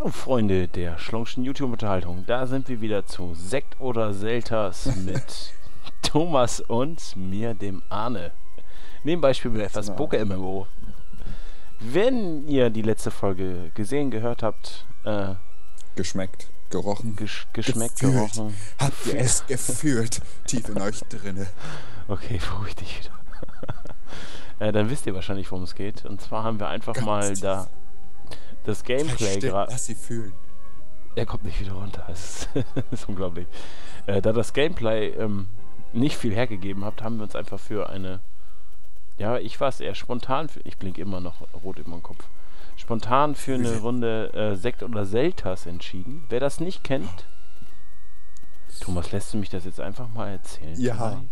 Hallo Freunde der schlongschen YouTube-Unterhaltung. Da sind wir wieder zu Sekt oder Selters mit Thomas und mir, dem Arne. Nebenbei spielen wir etwas Poker-MMO. Wenn ihr die letzte Folge gesehen, gehört habt, äh, Geschmeckt, gerochen, gesch geschmeckt, gefühlt. gerochen. Habt ihr es gefühlt, tief in euch drinne. Okay, beruhig dich wieder. äh, dann wisst ihr wahrscheinlich, worum es geht. Und zwar haben wir einfach Ganz mal da das Gameplay gerade. lass sie fühlen. Er kommt nicht wieder runter. Das ist, das ist unglaublich. Äh, da das Gameplay ähm, nicht viel hergegeben hat, haben wir uns einfach für eine. Ja, ich war es eher spontan. Für, ich blink immer noch rot in meinem Kopf. Spontan für eine Runde äh, Sekt oder Seltas entschieden. Wer das nicht kennt. Thomas, lässt du mich das jetzt einfach mal erzählen? Ja. vielleicht?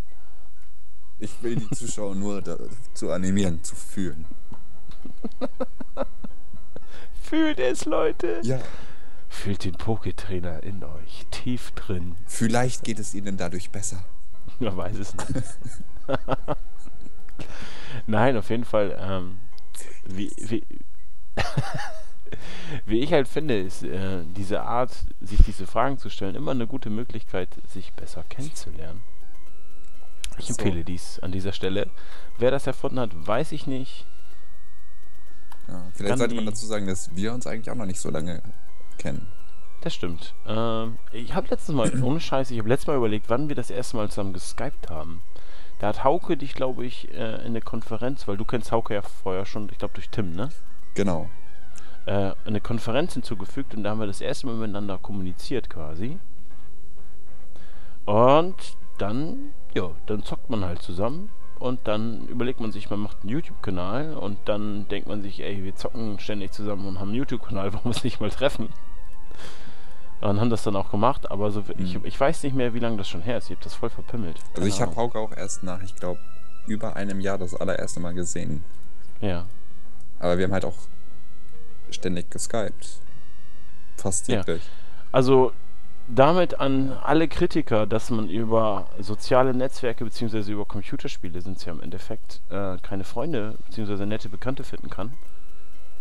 Ich will die Zuschauer nur dazu animieren, zu fühlen. Fühlt es, Leute. Ja, Fühlt den Poketrainer in euch. Tief drin. vielleicht geht es ihnen dadurch besser. Man weiß es nicht. Nein, auf jeden Fall. Ähm, wie, wie, wie ich halt finde, ist äh, diese Art, sich diese Fragen zu stellen, immer eine gute Möglichkeit, sich besser kennenzulernen. Ich So. empfehle dies an dieser Stelle. Wer das erfunden hat, weiß ich nicht. Ja, vielleicht sollte man dazu sagen, dass wir uns eigentlich auch noch nicht so lange kennen. Das stimmt. Ähm, ich habe letztes Mal, ohne Scheiße, ich habe letztes Mal überlegt, wann wir das erste Mal zusammen geskypt haben. Da hat Hauke dich, glaube ich, äh, in der Konferenz, weil du kennst Hauke ja vorher schon, ich glaube durch Tim, ne? Genau. äh, eine Konferenz hinzugefügt und da haben wir das erste Mal miteinander kommuniziert quasi. Und dann, ja, dann zockt man halt zusammen und dann überlegt man sich, man macht einen YouTube-Kanal und dann denkt man sich, ey, wir zocken ständig zusammen und haben einen YouTube-Kanal, warum wir uns nicht mal treffen? Und haben das dann auch gemacht, aber so, ich, Mhm. ich weiß nicht mehr, wie lange das schon her ist. Ich habe das voll verpimmelt. Also Keine ich habe. Hauke auch erst nach, ich glaube, über einem Jahr das allererste Mal gesehen. Ja. Aber wir haben halt auch ständig geskypt. Fast Ja. täglich. Also damit an alle Kritiker, dass man über soziale Netzwerke bzw. über Computerspiele sind es ja im Endeffekt äh, keine Freunde bzw. nette Bekannte finden kann.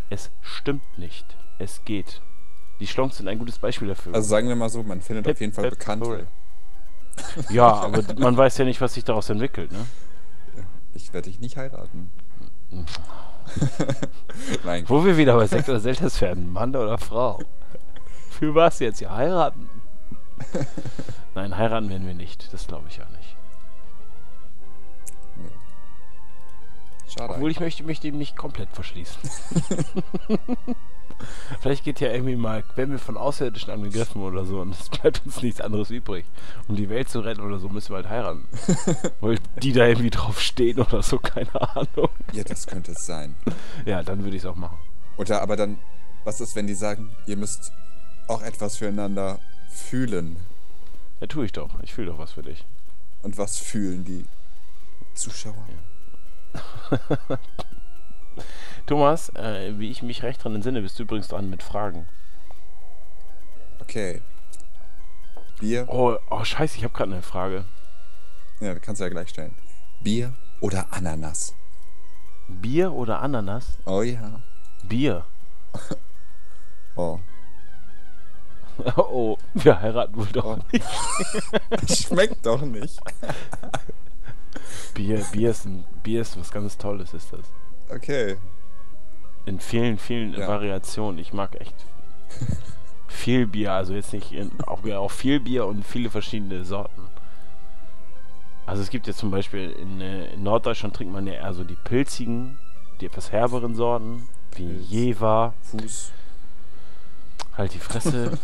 Es stimmt nicht. Es geht. Die Schlongs sind ein gutes Beispiel dafür. Also sagen wir mal so, man findet Hip, auf jeden Fall hip, Bekannte. hooray. ja, aber man weiß ja nicht, was sich daraus entwickelt, ne? Ich werde dich nicht heiraten. Nein, Wo wir wieder bei Sekt oder Selters werden, Mann oder Frau? Für was jetzt? Ja, heiraten. Nein, heiraten werden wir nicht. Das glaube ich ja nicht. schade. Obwohl ich möchte mich dem nicht komplett verschließen. Vielleicht geht ja irgendwie mal, wenn wir von Außerirdischen angegriffen oder so und es bleibt uns nichts anderes übrig. Um die Welt zu retten oder so, müssen wir halt heiraten. Weil die da irgendwie drauf stehen oder so, keine Ahnung. Ja, das könnte es sein. Ja, dann würde ich es auch machen. Oder aber dann, was ist, wenn die sagen, ihr müsst auch etwas füreinander fühlen? Ja, tue ich doch. Ich fühle doch was für dich. Und was fühlen die Zuschauer? Thomas, äh, wie ich mich recht dran entsinne, bist du übrigens dran mit Fragen. Okay. Bier? Oh, oh scheiße, ich habe gerade eine Frage. Ja, kannst du ja gleich stellen. Bier oder Ananas? Bier oder Ananas? Oh ja. Bier. Oh. Oh, wir heiraten wohl doch Oh. nicht. Schmeckt doch nicht. Bier, Bier ist, ein, Bier ist was ganz Tolles, ist das. Okay. In vielen, vielen Ja. Variationen. Ich mag echt viel Bier, also jetzt nicht, in, auch, ja, auch viel Bier und viele verschiedene Sorten. Also es gibt jetzt zum Beispiel in, äh, in Norddeutschland trinkt man ja eher so die pilzigen, die etwas herberen Sorten, wie Pilz. Jever, Fuß. Halt die Fresse,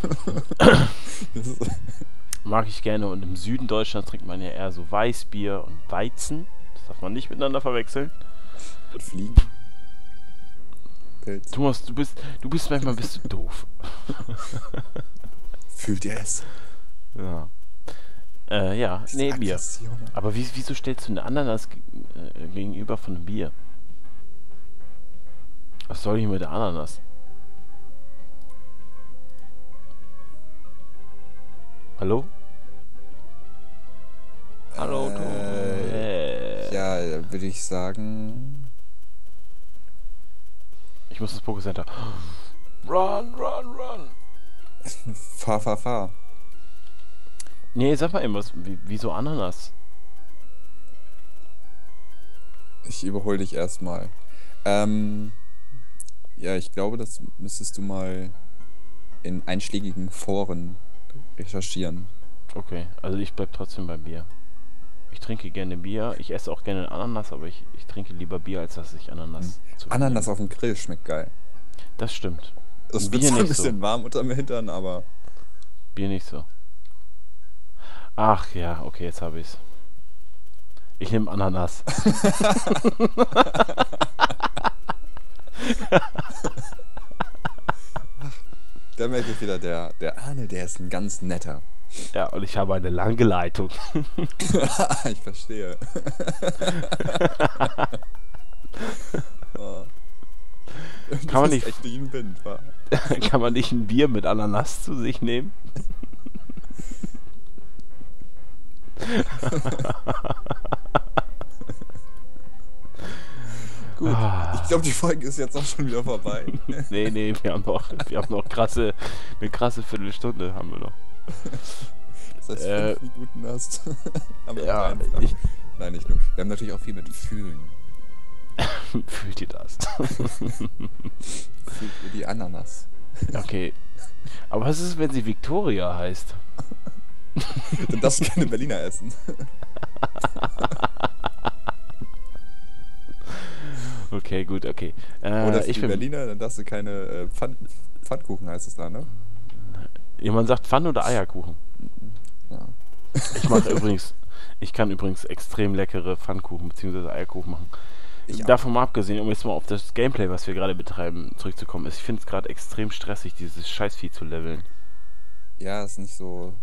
mag ich gerne. Und im Süden Deutschlands trinkt man ja eher so Weißbier und Weizen. Das darf man nicht miteinander verwechseln. wird fliegen. Pilz. Thomas, du bist, du bist manchmal bist du doof. Fühlt ihr es? Ja. Äh, ja, nee, Bier. Aber wie, wieso stellst du eine Ananas äh, gegenüber von einem Bier? Was soll ich mit der Ananas? Hallo? Hallo, du. Äh, Ja, würde ich sagen. Ich muss ins Pokécenter. Run, run, run. Fahr, fahr, fahr. Nee, sag mal eben was. Wie, wieso Ananas? Ich überhole dich erstmal. Ähm, ja, ich glaube, das müsstest du mal in einschlägigen Foren recherchieren. Okay, also ich bleib trotzdem bei Bier. Ich trinke gerne Bier. Ich esse auch gerne Ananas, aber ich, ich trinke lieber Bier, als dass ich Ananas zu viel Ananas auf dem Grill schmeckt geil. Das stimmt. Das Bier wird zwar ein nicht so. bisschen warm unterm Hintern, aber Bier nicht so. Ach ja, okay, jetzt habe ich's. Ich nehme Ananas. da merke ich wieder, der, der Arne, der ist ein ganz netter. ja, und ich habe eine lange Leitung. ich verstehe. oh. Kann man nicht- Wind? Kann man nicht ein Bier mit Ananas zu sich nehmen? Gut. Ah. Ich glaube, die Folge ist jetzt auch schon wieder vorbei. Nee, nee, wir haben noch, wir haben noch krasse, eine krasse Viertelstunde haben wir noch. Das heißt, Äh, fünf Minuten hast. Haben wir ja, ich- Nein, nicht nur. Wir haben natürlich auch viel mit Fühlen. Fühlt ihr das? Fühlt ihr die Ananas? Okay. Aber was ist, wenn sie Victoria heißt? Dann darfst du keine Berliner essen. Okay, gut, okay. Äh, Oder für ich bin, Berliner, dann darfst du keine äh, Pfand, Pfannkuchen, heißt es da, ne? jemand sagt Pfann oder Eierkuchen. Ja. Ich mache übrigens, ich kann übrigens extrem leckere Pfannkuchen bzw. Eierkuchen machen. Ich auch. Davon mal abgesehen, um jetzt mal auf das Gameplay, was wir gerade betreiben, zurückzukommen, ist, ich finde es gerade extrem stressig, dieses Scheißvieh zu leveln. Ja, ist nicht so.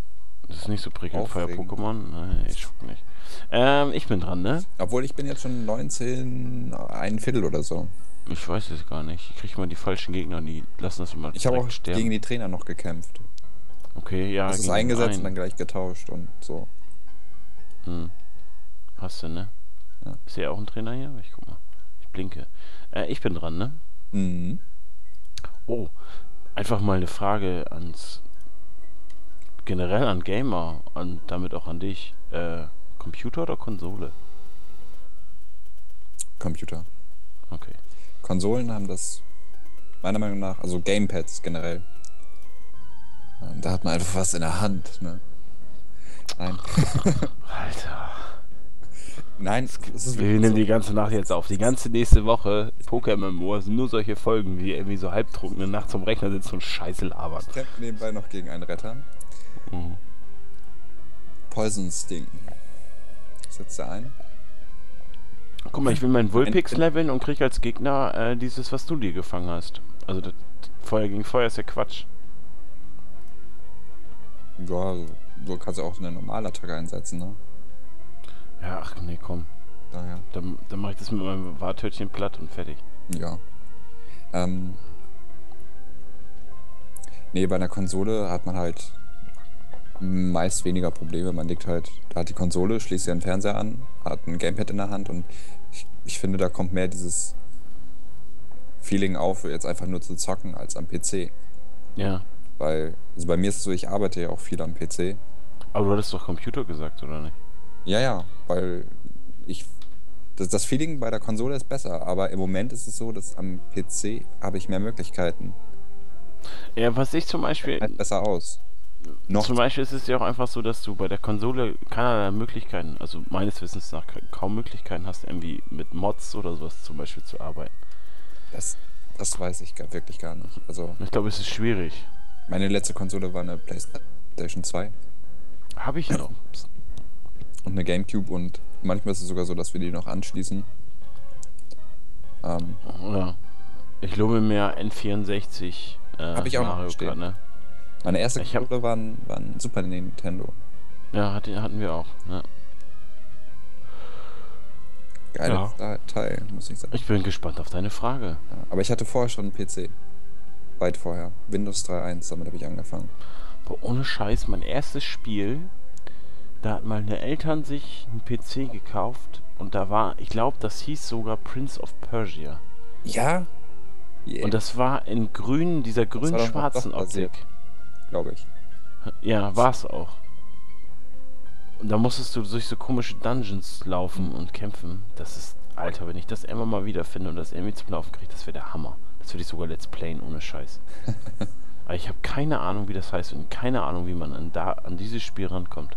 Das ist nicht so prickelnd. Feuer-Pokémon? Nee, ich schock nicht. Ähm, ich bin dran, ne? Obwohl ich bin jetzt schon 19, ein Viertel oder so. Ich weiß es gar nicht. Ich kriege mal die falschen Gegner, die lassen das immer Ich habe auch sterben. gegen die Trainer noch gekämpft. okay, ja. Das ist eingesetzt und dann gleich getauscht und so. Hm. Hast du, ne? Ja. Ist hier auch ein Trainer hier? Ich guck mal. Ich blinke. Äh, ich bin dran, ne? Mhm. Oh, einfach mal eine Frage ans generell an Gamer und damit auch an dich. Äh, Computer oder Konsole? Computer. Okay. Konsolen haben das meiner Meinung nach, also Gamepads generell. Ähm, Da hat man einfach was in der Hand, ne? Nein. Alter. Nein, das ist Wir nehmen so. die ganze Nacht jetzt auf. Die ganze nächste Woche Pokémon sind nur solche Folgen, wie irgendwie so halbtrunkene nachts am Rechner sitzen und Scheiße labern. Ich nebenbei noch gegen einen Retter. Mhm. Poison Sting. Setzt er ein? Guck mal, ich will meinen Vulpix leveln und krieg als Gegner äh, dieses, was du dir gefangen hast. Also das Feuer gegen Feuer ist ja Quatsch. Ja, also, du kannst ja auch eine normale Attacke einsetzen, ne? Ja, ach nee, komm. Daher. Dann, dann mache ich das mit meinem Wartörtchen platt und fertig. Ja. Ähm. Nee, bei einer Konsole hat man halt meist weniger Probleme. Man legt halt, da hat die Konsole, schließt ihren Fernseher an, hat ein Gamepad in der Hand und ich, ich finde, da kommt mehr dieses Feeling auf, jetzt einfach nur zu zocken als am PC. Ja. Weil, also bei mir ist es so, ich arbeite ja auch viel am PC. Aber du hattest doch Computer gesagt, oder nicht? Ja, ja, weil ich. Das, das Feeling bei der Konsole ist besser, aber im Moment ist es so, dass am PC habe ich mehr Möglichkeiten. Ja, was ich zum Beispiel. Halt besser aus. Noch. Zum Beispiel ist es ja auch einfach so, dass du bei der Konsole keinerlei Möglichkeiten, also meines Wissens nach ka- kaum Möglichkeiten hast, irgendwie mit Mods oder sowas zum Beispiel zu arbeiten. Das, das weiß ich gar, wirklich gar nicht. Also, Ich glaube, es ist schwierig. meine letzte Konsole war eine PlayStation 2 Habe ich noch. und eine GameCube und manchmal ist es sogar so, dass wir die noch anschließen. Ähm, Ja. Ich lobe mir N64. Äh, Hab ich auch noch Mario stehen. Kart, ne? Meine erste Ich hab- Konsole war ein, war ein Super Nintendo. Ja, hatten, hatten wir auch. Ne? Geiles Ja. Teil, muss ich sagen. Ich bin gespannt auf deine Frage. Ja, aber ich hatte vorher schon einen PC. Weit vorher. Windows 3.1, damit habe ich angefangen. Boah, ohne Scheiß, mein erstes Spiel, da hat meine Eltern sich einen PC gekauft und da war, ich glaube, das hieß sogar Prince of Persia. Ja? Yeah. Und das war in grün, dieser grün-schwarzen Optik. Glaube ich. Ja, war es auch. Und da musstest du durch so komische Dungeons laufen und kämpfen. Das ist, Alter, wenn ich das immer mal wieder finde und das irgendwie zum Laufen kriege, das wäre der Hammer. Das würde ich sogar Let's Playen ohne Scheiß. Aber ich habe keine Ahnung, wie das heißt und keine Ahnung, wie man an, da, an dieses Spiel rankommt.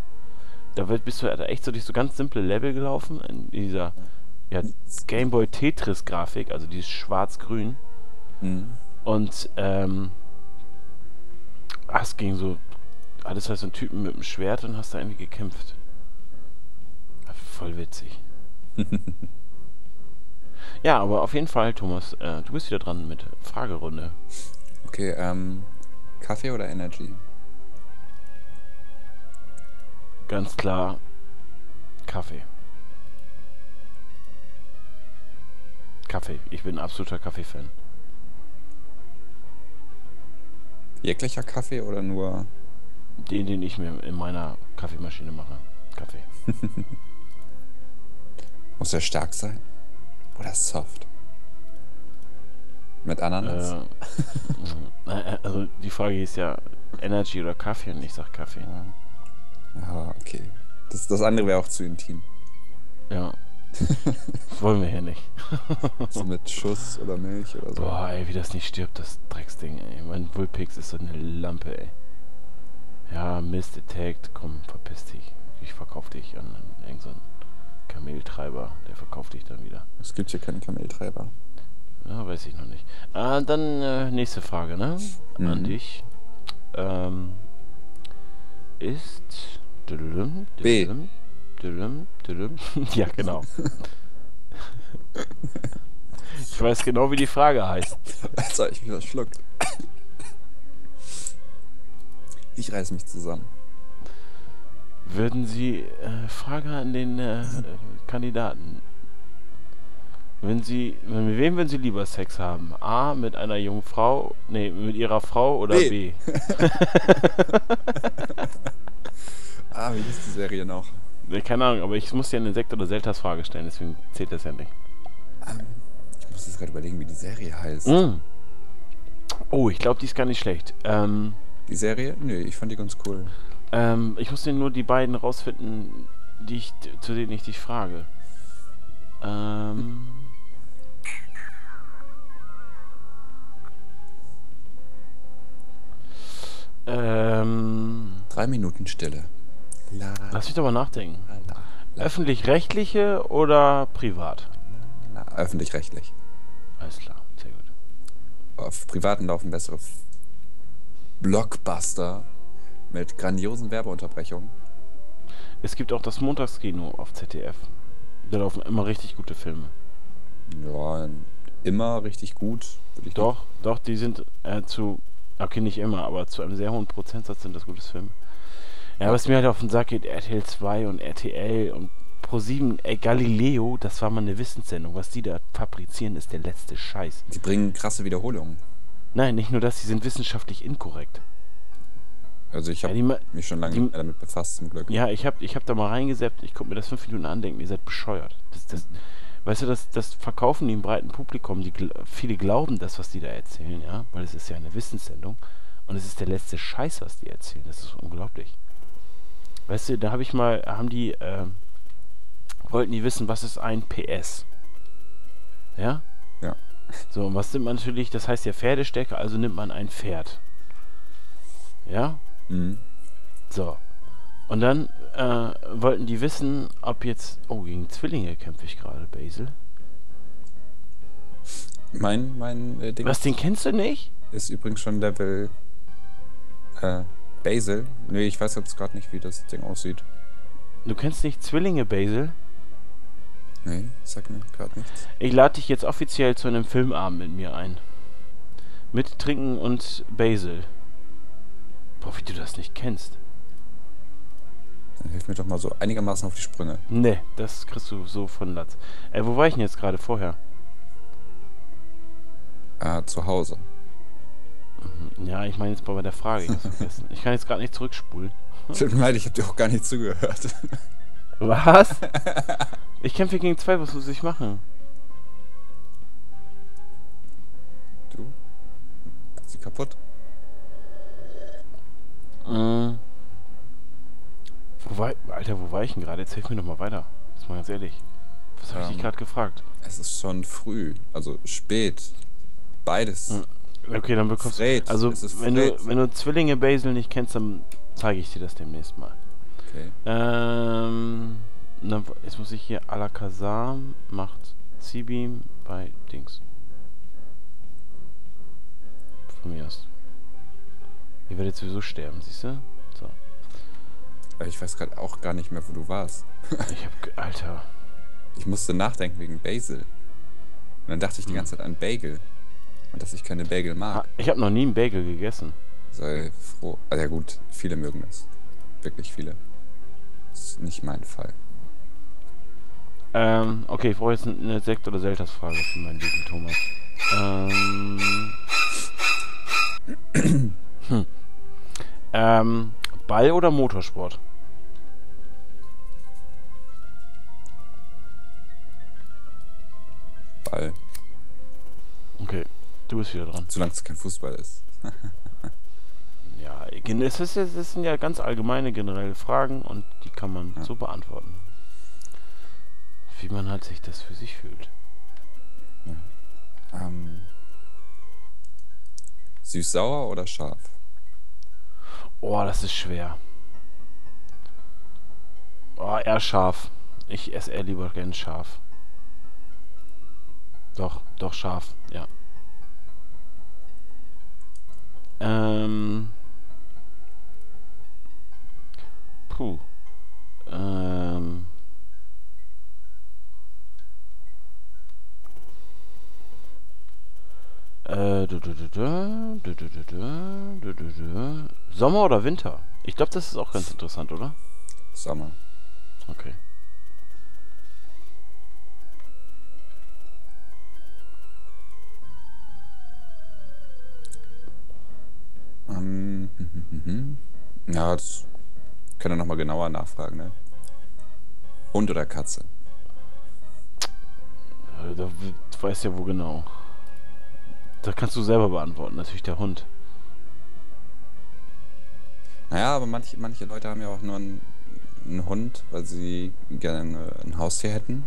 Da wird, bist du Alter, echt so durch so ganz simple Level gelaufen, in dieser ja, Gameboy Tetris Grafik, also dieses schwarz-grün. Mhm. Und ähm, hast gegen so alles heißt so ein Typen mit einem Schwert und hast da irgendwie gekämpft. Voll witzig. ja, aber auf jeden Fall, Thomas, äh, du bist wieder dran mit Fragerunde. Okay, ähm, Kaffee oder Energy? Ganz klar Kaffee. Kaffee. Ich bin ein absoluter Kaffee-Fan. Jeglicher Kaffee oder nur? Den, den ich mir in meiner Kaffeemaschine mache. Kaffee. Muss er stark sein? Oder soft? Mit Ananas? Äh, äh, also die Frage ist ja Energy oder Kaffee und ich sag Kaffee. Ja, ja okay. Das, das andere wäre auch zu intim. Ja. Wollen wir hier nicht. so mit Schuss oder Milch oder so. Boah, ey, wie das nicht stirbt, das Drecksding, ey. Mein Vulpix ist so eine Lampe, ey. Ja, Mist attacked, komm, verpiss dich. Ich verkauf dich an irgendeinen Kameltreiber. Der verkauft dich dann wieder. Es gibt hier keinen Kameltreiber. Ja, weiß ich noch nicht. Ah, dann äh, nächste Frage, ne? Mhm. An dich. Ähm, ist... B. Ja, genau. ich weiß genau, wie die Frage heißt. Jetzt habe ich mich verschluckt. Ich reiß mich zusammen. Würden Sie, äh, Frage an den äh, Kandidaten. Wenn Sie, mit wem würden Sie lieber Sex haben? A, mit einer jungen Frau, nee, mit Ihrer Frau oder B? B? ah, wie ist die Serie noch? Keine Ahnung, aber ich muss dir eine Sekt- oder Selters-Frage stellen, deswegen zählt das ja nicht. Ähm, ich muss jetzt gerade überlegen, wie die Serie heißt. Mm. Oh, ich glaube, die ist gar nicht schlecht. Ähm, die Serie? Nö, ich fand die ganz cool. Ähm, ich muss dir nur die beiden rausfinden, die ich, zu denen ich dich frage. Ähm. Ähm. Drei Minuten Stille. La, Lass mich doch mal nachdenken. Öffentlich-rechtliche oder privat? Öffentlich-rechtlich. Alles klar, sehr gut. Auf privaten laufen bessere Blockbuster mit grandiosen Werbeunterbrechungen. Es gibt auch das Montagskino auf ZDF. Da laufen immer richtig gute Filme. Ja, immer richtig gut. doch, doch, die sind äh, zu, okay, nicht immer, aber zu einem sehr hohen Prozentsatz sind das gute Filme. Ja, was mir halt auf den Sack geht, RTL 2 und RTL und Pro7, ey, Galileo, das war mal eine Wissenssendung. Was die da fabrizieren, ist der letzte Scheiß. Die bringen krasse Wiederholungen. Nein, nicht nur das, sie sind wissenschaftlich inkorrekt. Also ich habe ja, mich schon lange die, damit befasst, zum Glück. Ja, ich habe ich hab da mal reingesetzt, ich gucke mir das fünf Minuten an, denke ihr seid bescheuert. Das, das, mhm. Weißt du, das, das verkaufen die im breiten Publikum. Die, viele glauben das, was die da erzählen, ja, weil es ist ja eine Wissenssendung. Und es ist der letzte Scheiß, was die erzählen. Das ist unglaublich. Weißt du, da habe ich mal, haben die, äh, wollten die wissen, was ist ein PS? Ja? Ja. So, und was nimmt man natürlich, das heißt ja Pferdestärke, also nimmt man ein Pferd. Ja? Mhm. So. Und dann äh, wollten die wissen, ob jetzt. Oh, gegen Zwillinge kämpfe ich gerade, Basil. Mein, mein äh, Ding. Was, den kennst du nicht? Ist übrigens schon Level. Äh, Basil. Nee, ich weiß jetzt gerade nicht, wie das Ding aussieht. Du kennst nicht Zwillinge, Basil? Nee, sag mir gerade nichts. Ich lade dich jetzt offiziell zu einem Filmabend mit mir ein. Mit Trinken und Basil. Boah, wie du das nicht kennst. Dann hilf mir doch mal so einigermaßen auf die Sprünge. Nee, das kriegst du so von Latz. Äh, wo war ich denn jetzt gerade vorher? Äh, zu Hause. Mhm, ja, ich meine jetzt bei der Frage. Ich, ich kann jetzt gerade nicht zurückspulen. Tut mir leid, ich habe dir auch gar nicht zugehört. Was? Ich kämpfe gegen zwei, was muss ich machen? Du sie kaputt. Mm. Wo war, Alter, wo war ich denn gerade? Jetzt hilf mir doch mal weiter. Jetzt mal ganz ehrlich. Was habe ich dich Ähm. gerade gefragt? Es ist schon früh, also spät. Beides. Hm. Okay, dann bekommst Fred, du. Also, wenn du, wenn du Zwillinge Basil nicht kennst, dann zeige ich dir das demnächst mal. Okay. Ähm. Na, jetzt muss ich hier Alakazam macht C-Beam bei Dings. Von mir aus. Ihr werdet sowieso sterben, siehst du? So. Weil Ich weiß gerade auch gar nicht mehr, wo du warst. Ich hab. Alter. Ich musste nachdenken wegen Basil. Und dann dachte ich die Hm. ganze Zeit an Bagel. Und dass ich keine Bagel Ah, mag. Ich habe noch nie einen Bagel gegessen. Sei froh. Also ja gut, viele mögen es. Wirklich viele. Das ist nicht mein Fall. Ähm, okay, ich brauche jetzt eine Sekt- oder Selters-Frage für meinen lieben Thomas. Ähm. hm. ähm, Ball oder Motorsport? Du bist wieder dran. Solange es kein Fußball ist. Ja, es, ist, es sind ja ganz allgemeine, generelle Fragen und die kann man Ja. so beantworten. Wie man halt sich das für sich fühlt. Ähm, Süß-sauer oder scharf? Oh, das ist schwer. Oh, eher scharf. Ich esse eher lieber gern scharf. Doch, doch scharf, ja. Ähm. Puh. Ähm. Äh, du, Sommer oder Winter? Ich glaube, das ist auch ganz interessant, oder? Sommer. Okay. Ja, das können wir nochmal genauer nachfragen, ne? Hund oder Katze? Da, du weißt ja wo genau. Da kannst du selber beantworten, natürlich der Hund. Naja, aber manche, manche Leute haben ja auch nur einen, einen Hund, weil sie gerne ein Haustier hätten.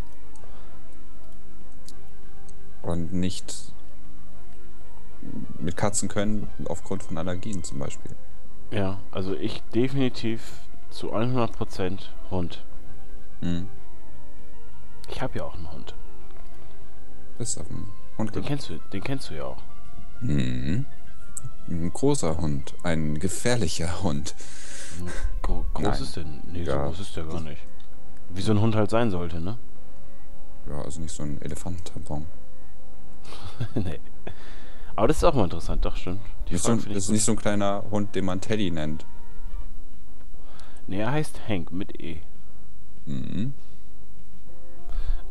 Und nicht mit Katzen können, aufgrund von Allergien zum Beispiel. Ja, also ich definitiv zu 100% Hund. Mhm. Ich habe ja auch einen Hund. Bist auf dem Hund Den kennst du, den kennst du ja auch. Mhm. Ein großer Hund, ein gefährlicher Hund. Gro groß Nein. ist der? Nee, so Ja. groß ist der gar nicht. Wie so ein Hund halt sein sollte, ne? Ja, also nicht so ein Elefantentampon. nee. Aber das ist auch mal interessant, doch stimmt. Die Nicht so, das ist gut. nicht so ein kleiner Hund, den man Teddy nennt. Nee, er heißt Hank mit E. Mhm.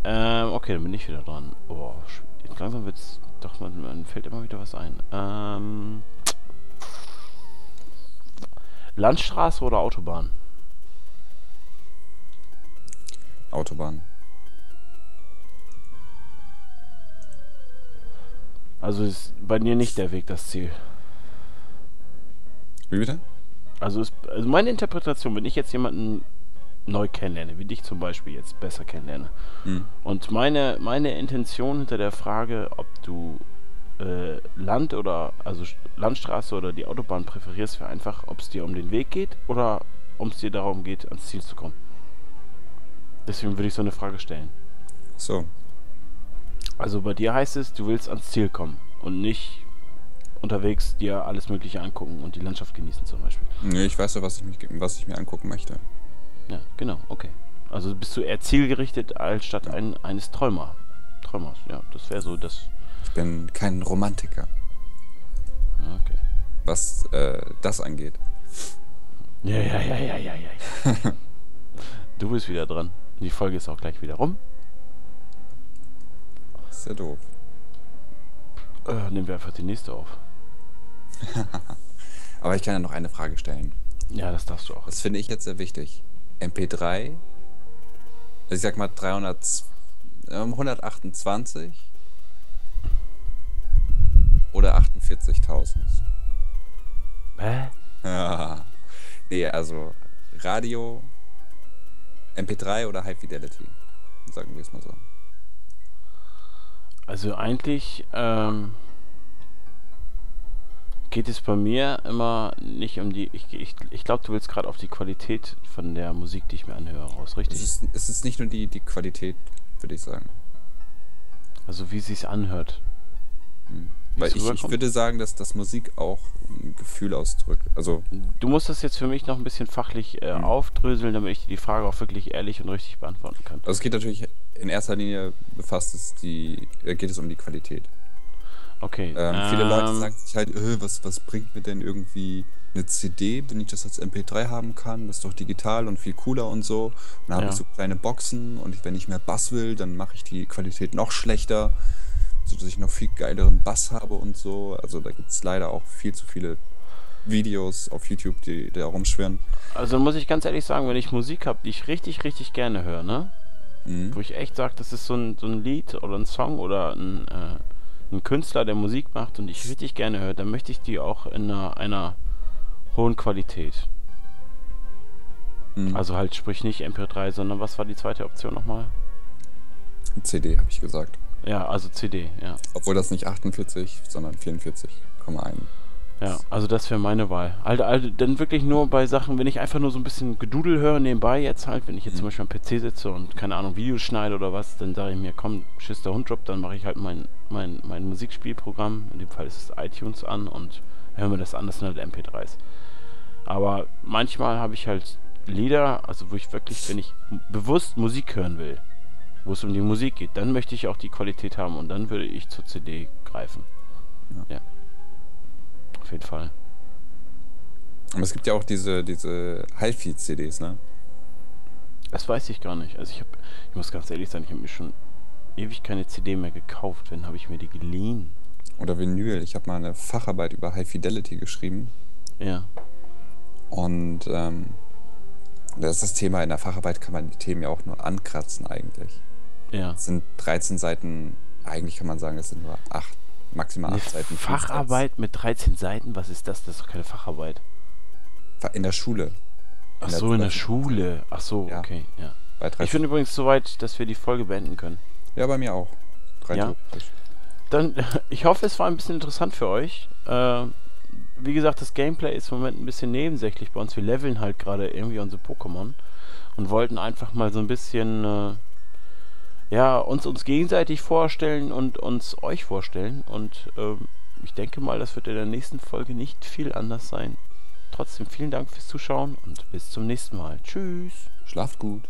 Ähm, okay, dann bin ich wieder dran. Oh, sch- jetzt langsam wird's. Doch, man, man fällt immer wieder was ein. Ähm. Landstraße oder Autobahn? Autobahn. Also ist bei dir nicht der Weg das Ziel. Wie bitte? Also, ist, also meine Interpretation, wenn ich jetzt jemanden neu kennenlerne, wie dich zum Beispiel jetzt besser kennenlerne, Mhm. und meine, meine Intention hinter der Frage, ob du äh, Land oder also Landstraße oder die Autobahn präferierst, wäre einfach, ob es dir um den Weg geht oder ob es dir darum geht, ans Ziel zu kommen. Deswegen würde ich so eine Frage stellen. So. Also bei dir heißt es, du willst ans Ziel kommen und nicht unterwegs dir alles Mögliche angucken und die Landschaft genießen zum Beispiel. Nee, ich weiß ja, was ich, mich, was ich mir angucken möchte. Ja, genau, okay. Also bist du eher zielgerichtet als statt ein, eines Träumer. Träumers, ja, das wäre so das. Ich bin kein Romantiker, ja, Okay. was äh, das angeht. Ja, ja, ja, ja, ja, ja. du bist wieder dran. Die Folge ist auch gleich wieder rum. Ist ja doof. Äh, nehmen wir einfach die nächste auf. Aber ich kann ja noch eine Frage stellen. Ja, das darfst du auch. Das finde ich jetzt sehr wichtig. MP3, ich sag mal 300, ähm, 128 oder 48.000. Hä? Ja. Nee, also Radio, MP3 oder High Fidelity. Sagen wir es mal so. Also eigentlich ähm, geht es bei mir immer nicht um die. Ich, ich, ich glaube, du willst gerade auf die Qualität von der Musik, die ich mir anhöre, raus, richtig? Es ist, es ist nicht nur die, die Qualität, würde ich sagen. Also wie sie es anhört. Hm. Weil ich, ich würde sagen, dass das Musik auch ein Gefühl ausdrückt. Also du musst das jetzt für mich noch ein bisschen fachlich äh, mhm. aufdröseln, damit ich dir die Frage auch wirklich ehrlich und richtig beantworten kann. Also es geht natürlich in erster Linie befasst es die, äh, geht es um die Qualität. Okay. Ähm, ähm, viele Leute sagen sich halt, äh, was, was bringt mir denn irgendwie eine CD, wenn ich das als MP3 haben kann? Das ist doch digital und viel cooler und so. Und dann habe ja. ich so kleine Boxen und wenn ich mehr Bass will, dann mache ich die Qualität noch schlechter sodass ich noch viel geileren Bass habe und so. Also da gibt es leider auch viel zu viele Videos auf YouTube, die, da rumschwirren. Also muss ich ganz ehrlich sagen, wenn ich Musik habe, die ich richtig, richtig gerne höre, ne? Mhm. Wo ich echt sage, das ist so ein, so ein Lied oder ein Song oder ein, äh, ein Künstler, der Musik macht und ich richtig gerne höre, dann möchte ich die auch in einer, einer hohen Qualität. Mhm. Also halt sprich nicht MP3, sondern was war die zweite Option nochmal? CD, habe ich gesagt. Ja, also CD, ja. Obwohl das nicht 48, sondern 44,1. Ja, also das wäre meine Wahl. Also, also dann wirklich nur bei Sachen, wenn ich einfach nur so ein bisschen Gedudel höre nebenbei jetzt halt, wenn ich jetzt mhm. zum Beispiel am PC sitze und keine Ahnung, Videos schneide oder was, dann sage ich mir, komm, schiss der Hund droppt, dann mache ich halt mein, mein, mein Musikspielprogramm, in dem Fall ist es iTunes an und höre mir das an, das sind halt MP3s. Aber manchmal habe ich halt Lieder, also wo ich wirklich, wenn ich bewusst Musik hören will, wo es um die Musik geht, dann möchte ich auch die Qualität haben und dann würde ich zur CD greifen. Ja. ja. Auf jeden Fall. Aber es gibt ja auch diese, diese HiFi-CDs, ne? Das weiß ich gar nicht. Also ich habe, ich muss ganz ehrlich sein, ich habe mir schon ewig keine CD mehr gekauft. Wenn habe ich mir die geliehen? Oder Vinyl. Ich habe mal eine Facharbeit über High Fidelity geschrieben. Ja. Und ähm, das ist das Thema. In der Facharbeit kann man die Themen ja auch nur ankratzen eigentlich. Ja. Es sind 13 Seiten, eigentlich kann man sagen, es sind nur 8, maximal 8 Seiten. Facharbeit mit 13 Seiten? Was ist das? Das ist doch keine Facharbeit. In der Schule. In Ach so, in der Schule. Ach so, ja. okay, ja. Ich bin übrigens soweit, dass wir die Folge beenden können. Ja, bei mir auch. Ja. Dann, ich hoffe, es war ein bisschen interessant für euch. Äh, wie gesagt, das Gameplay ist im Moment ein bisschen nebensächlich bei uns. Wir leveln halt gerade irgendwie unsere Pokémon und wollten einfach mal so ein bisschen äh, ja, uns, uns gegenseitig vorstellen und uns euch vorstellen. Und ähm, ich denke mal, das wird in der nächsten Folge nicht viel anders sein. Trotzdem vielen Dank fürs Zuschauen und bis zum nächsten Mal. Tschüss. Schlaft gut.